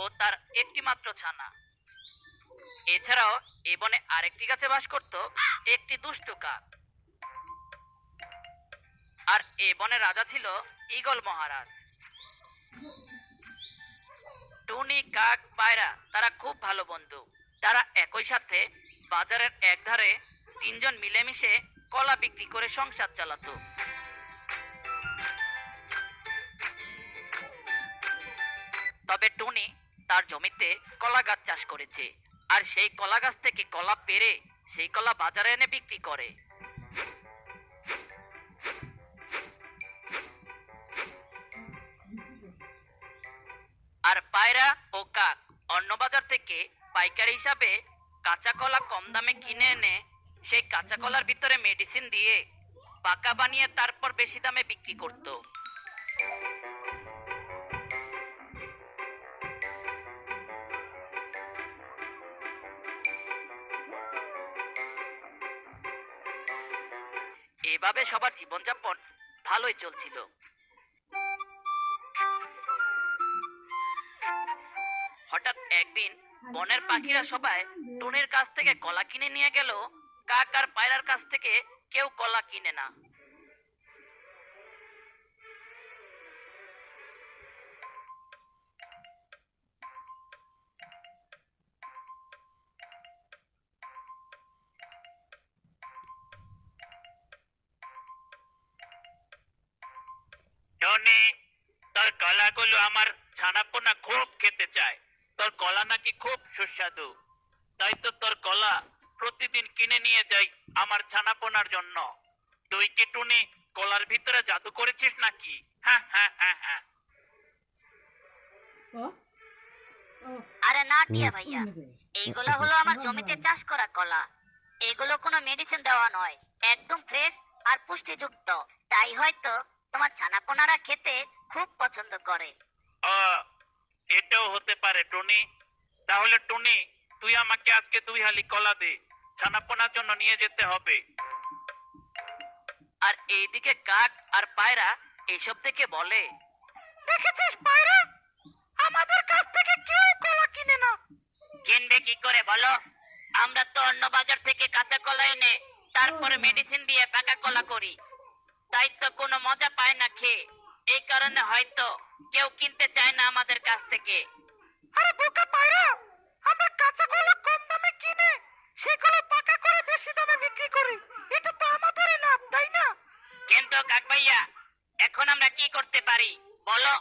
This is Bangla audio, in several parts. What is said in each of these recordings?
ও তার একটি মাত্র ছানা। এছাড়াও এ বনে আরেকটি গাছে বাস করত একটি দুষ্টু কাক। আর এ বনের রাজা ছিল ঈগল মহারাজ। টুনি, কাক, পায়রা, তারা খুব ভালো বন্ধু। তারা একই সাথে বাজারের একধারে তিনজন মিলেমিশে কলা বিক্রি করে সংসার চালাতো। তার জমিতে কলা গাছ চাষ করেছে। আর সেই কলা গাছ থেকে কলা পেরে সেই কলা বাজারে এনে বিক্রি করে। আর পায়রা ও কাক অন্য বাজার থেকে পাইকারি হিসাবে কাঁচা কলা কম দামে কিনে এনে সেই কাঁচা কলার ভিতরে মেডিসিন দিয়ে পাকা বানিয়ে তারপর বেশি দামে বিক্রি করতো। এভাবে সবার জীবনযাপন, ভালোই চলছিল। হঠাৎ একদিন বনের পাখিরা সবাই টুনির কাছ থেকে কলা কিনে নিয়ে গেল। কাক আর পায়রার কাছ থেকে কেউ কলা কিনে না। কলাগুলো আমার ছানাপোনা খুব খেতে চায়। তোর কলা নাকি খুব সুস্বাদু। তাই তো তোর কলা প্রতিদিন কিনে নিয়ে যাই আমার ছানাপোনার জন্য। তুই কি টুনি কলার ভিতরে জাদু করেছিস নাকি? হ্যাঁ হ্যাঁ হ্যাঁ হ্যাঁ। আরে না টিয়া ভাইয়া। এইগুলো হলো আমার জমিতে চাষ করা কলা। এগুলো কোনো মেডিসিন দেওয়া নয়। একদম ফ্রেশ আর পুষ্টিযুক্ত। তাই হয়তো তোমার ছানাপোনারা খেতে খুব পছন্দ করে। এটাও হতে পারে টুনি। তাহলে টুনি তুই আমাকে আজকে দুই হালি কলা দে। ছানাপোনার জন্য নিয়ে যেতে হবে। আর এইদিকে কাক আর পায়রা এইসব থেকে বলে দেখেছিস পায়রা? আমাদের কাছ থেকে কেউ কলা কিনে না। কিনবে কি করে বলো? আমরা তো অন্য বাজার থেকে কাঁচা কলা এনে তারপরে মেডিসিন দিয়ে পাকা কলা করি। তাই তো কোনো মজা পায় না খেয়ে। এই কারণে হয়তো কেউ কিনতে চায় না আমাদের কাছ থেকে। আরে বোকা পায়রা আমরা কাঁচা কলা কম দামে কিনে সেগুলো পাকা করে বেশি দামে বিক্রি করি। এটা তো আমাদেরই লাভ তাই না? কিন্তু কাক ভাইয়া এখন আমরা কি করতে পারি? বলো।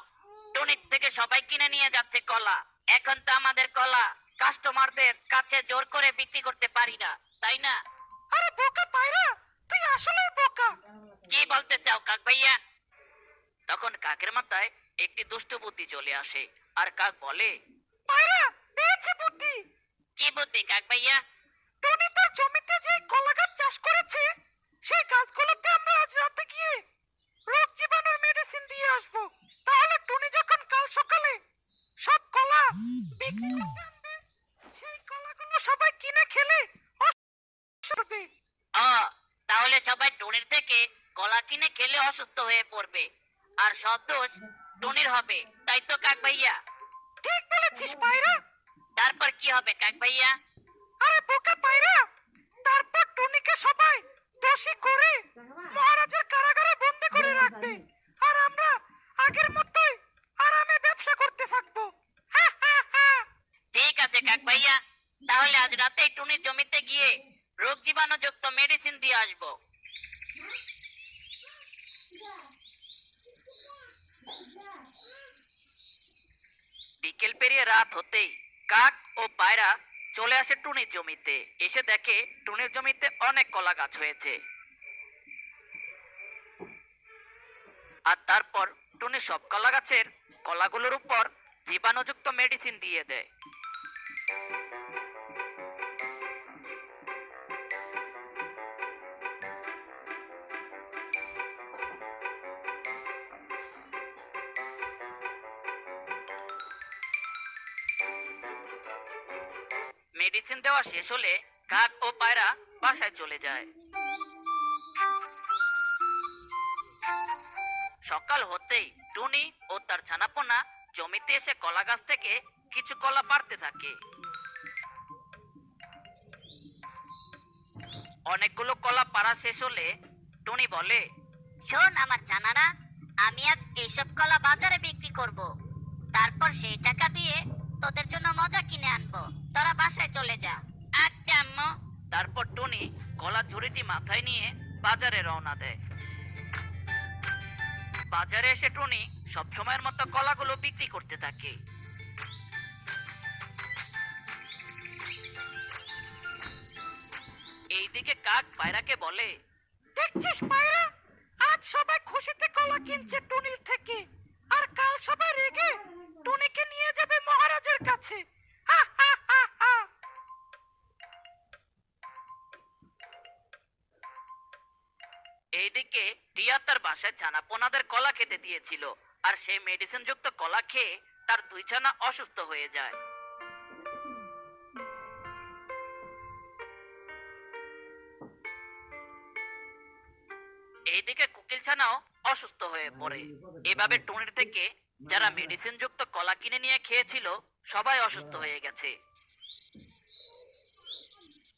টনির থেকে সবাই কিনে নিয়ে যাচ্ছে কলা। এখন তো আমাদের কলা কাস্টমারদের কাছে জোর করে বিক্রি করতে পারি না তাই না? আরে বোকা পায়রা তুই আসলে বোকা। কি বলতে চাও কাক ভাইয়া? তখন কাকের মাথায় একটি দুষ্ট বুদ্ধি চলে আসে আর কাক বলে পায়রা পেয়েছে বুদ্ধি। কি বুদ্ধি কাক ভাইয়া? টনি তার জমিতে যে কলা গাছ চাষ করেছে সেই গাছগুলোতে আমরা আজ রাতে গিয়ে রোগ জীবাণুর মেডিসিন দিয়ে আসব। তাহলে টনি যখন কাল সকালে সব কলা বিক্রি করতে আনবে সেই কলাগুলো সবাই কিনে খেলে তাহলে সবাই টনির থেকে কলা কিনে খেলে অসুস্থ হয়ে পড়বে। আর সব দোষ টনির হবে তাই তো কাক ভাইয়া। ঠিক বলেছিস পায়রা। তারপর কি হবে কাক ভাইয়া? আরে বোকা পায়রা তারপর টনিকে সবাই দোষী করে মহারাজের কারাগারে বন্দি করে রাখবে। আর আমরা আগের মতোই আরামে ব্যবসা করতে থাকব। ঠিক আছে কাক ভাইয়া তাহলে আজ রাতেই টুনির জমিতে গিয়ে রোগ জীবাণুযুক্ত মেডিসিন দিয়ে আসব। বিকেল পেরিয়ে রাত হতেই কাক ও পায়রা চলে আসে টুনির জমিতে। এসে দেখে টুনির জমিতে অনেক কলা গাছ হয়েছে। আর তারপর টুনি সব কলা গাছের কলাগুলোর উপর জীবাণুযুক্ত মেডিসিন দিয়ে দেয়। মেডিসিন দেওয়া শেষ হলে কাক ও পায়রা বাসায় চলে যায়। সকাল হতেই টুনি ও তার ছানাপোনা জমিতে এসে কলা গাছ থেকে কিছু কলা পারতে থাকে। অনেকগুলো কলা পাড়া শেষ হলে টুনি বলে, শোন আমার জানারা আমি আজ এইসব কলা বাজারে বিক্রি করব। তারপর সেই টাকা দিয়ে তোদের জন্য মজা কিনে আনব। তোরা বাসায় চলে যা। আচ্ছা আম্মু। তারপর টুনি কলা ঝুড়িটি মাথায় নিয়ে বাজারে রওনা দেয়। বাজারে এসে টুনি সবসময়ের মতো কলাগুলো বিক্রি করতে থাকে। এইদিকে কাক পায়রাকে বলে দেখছিস পায়রা? আজ সবাই খুশিতে কলা কিনছে টুনির থেকে আর কাল সবাই রেগে টুনিকে নিয়ে যাবে মহারাজের কাছে। এইদিকে টিয়া তার বাসায় ছানা পোনাদের কলা খেতে দিয়েছিল, আর সেই মেডিসিন যুক্ত কলা খেয়ে তার দুই ছানা অসুস্থ হয়ে যায়। এইদিকে কুকিল ছানাও অসুস্থ হয়ে পড়ে। এভাবে টুনির থেকে যারা মেডিসিন যুক্ত কলা কিনে নিয়ে খেয়েছিল সবাই অসুস্থ হয়ে গেছে।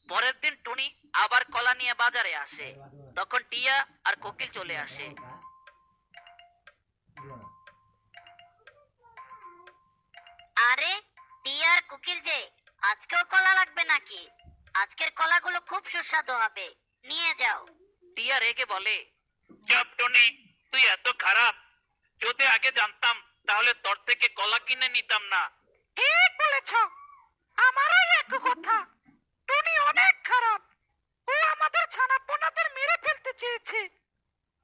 পরের দিন টুনি আবার কলা নিয়ে বাজারে আসে। তখন টিয়া আর কোকিল চলে আসে। আরে টিয়ার কোকিল যে আজকেও কলা লাগবে নাকি? আজকের কলাগুলো খুব সুস্বাদু হবে। নিয়ে যাও। টিয়া রেগে বলে চপ টুনি তুই এত খারাপ। যদি আগে জানতাম তাহলে তোর থেকে কলা কিনে নিতাম না। ঠিক বলেছ। আমারও এক কথা। টুনি অনেক খারাপ। ও আমাদের ছানাপোনাদের মেরে ফেলতে চেয়েছে।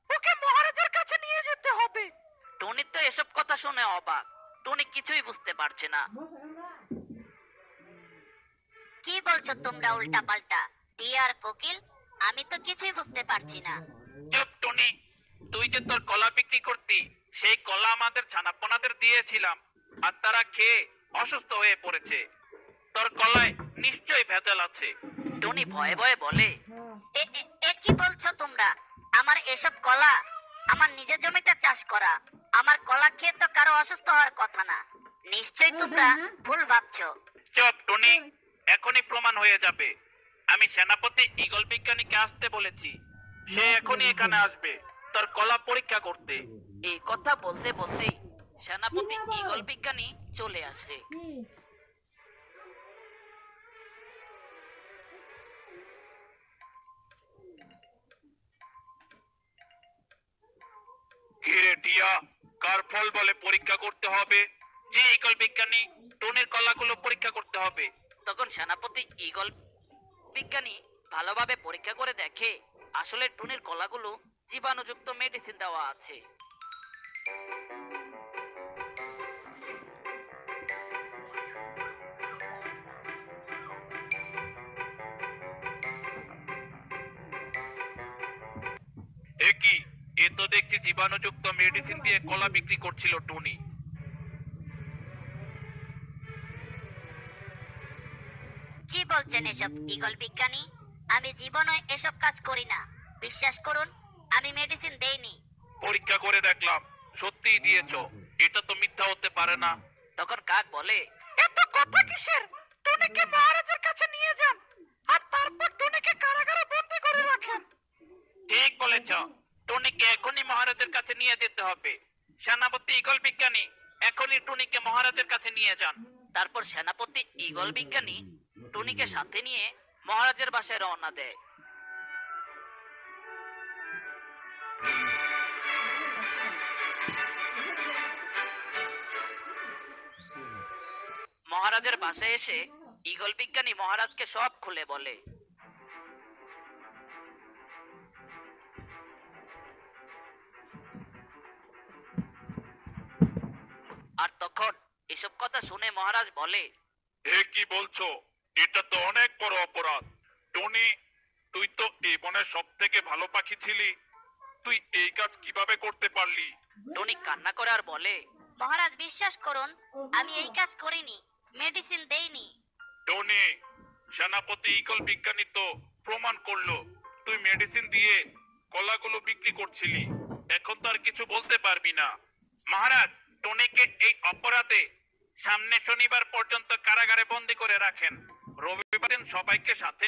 ওকে মহারাজের কাছে নিয়ে যেতে হবে। টুনি তো এসব কথা শুনে অবাক। টুনি কিছুই বুঝতে পারছে না। কি বলছো তোমরা উল্টা পাল্টা টিয়ার কোকিল আমি তো কিছুই বুঝতে পারছি না। চুপ টনি। তুই যে তোর কলা বিক্রি করতি সেই কলা আমাদের ছানাপোনাদের দিয়েছিলাম আর তারা খেয়ে অসুস্থ হয়ে পড়েছে। তোর কলায় নিশ্চয়ই ভেজাল আছে। টুনি ভয়ে ভয়ে বলে এ- কি বলছো তোমরা? আমার এসব কলা আমার নিজের জমিতে চাষ করা আমার কলা খেয়ে তো কারও অসুস্থ হওয়ার কথা না। নিশ্চয়ই তোমরা ভুল ভাবছ। চুপ টনি। এখনই প্রমাণ হয়ে যাবে। আমি সেনাপতি ইগল বিজ্ঞানীকে আসতে বলেছি। সে এখনই এখানে আসবে। তোর কলা পরীক্ষা করতে। এই কথা বলতে বলতেই সেনাপতি ইগল বিজ্ঞানী চলে আসে। টিয়া কার ফল বলে পরীক্ষা করতে হবে? যে ইগল বিজ্ঞানী টনির কলাগুলো পরীক্ষা করতে হবে। তখন সেনাপতি ইগল বিজ্ঞানী ভালোভাবে পরীক্ষা করে দেখে আসলে টুনির কলাগুলো জীবাণুযুক্ত মেডিসিন দেওয়া আছে। এ কি? এ তো দেখছি জীবাণুযুক্ত মেডিসিন দিয়ে কলা বিক্রি করছিল টনি। কি বলছেন এসব ইগল বিজ্ঞানী? আমি জীবনে এসব কাজ করি না। বিশ্বাস করুন আমি মেডিসিন দেইনি। পরীক্ষা করে দেখলাম। সত্যিই দিয়েছ। এটা তো মিথ্যা হতে পারে না। তখন কাক বলে এত কথা কিসের? টুনিকে মহারাজের কাছে নিয়ে যান আর তারপর টুনিকে কারাগারে বন্দি করে রাখেন। ঠিক বলেছ। টনিকে এখনই মহারাজের কাছে নিয়ে যেতে হবে। সেনাপতি ইগল বিজ্ঞানী এখনই টনিকে মহারাজের কাছে নিয়ে যান। তারপর সেনাপতি ইগল বিজ্ঞানী টুনিকে সাথে নিয়ে মহারাজের বাসায় রওনা দেয়। মহারাজের বাসায় এসে ইগল বিজ্ঞানী মহারাজকে সব খুলে বলে। আর তখন এসব কথা শুনে মহারাজ বলে এ কি বলছো? এটা তো অনেক বড় অপরাধ। টনি তুই তো এই বনের সব থেকে ভালো পাখি ছিলি। তুই এই কাজ কীভাবে করতে পারলি? টনি কান্না করে আর বলে মহারাজ বিশ্বাস করুন আমি এই কাজ করিনি। মেডিসিন দেইনি। টনি সেনাপতি ইকল বিজ্ঞানী তো প্রমাণ করল, তুই মেডিসিন দিয়ে কলাগুলো বিক্রি করছিলি। এখন তো আর কিছু বলতে পারবি না। মহারাজ, টনিকে এই অপরাধে সামনে শনিবার পর্যন্ত কারাগারে বন্দি করে রাখেন। রবিবার দিন সবাইকে সাথে